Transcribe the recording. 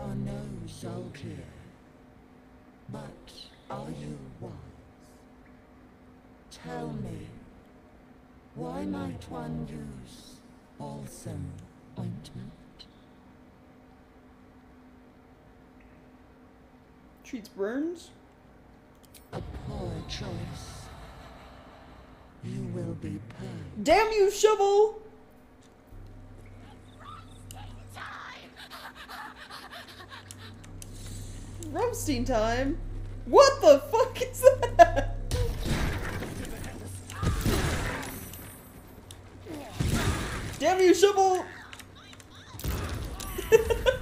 are no soldier, but are you wise? Tell me, why might one use balsam ointment? Treats burns? A poor choice. You will be paid. Damn you, shovel! Rumstein time. What the fuck is that? Damn you, shovel!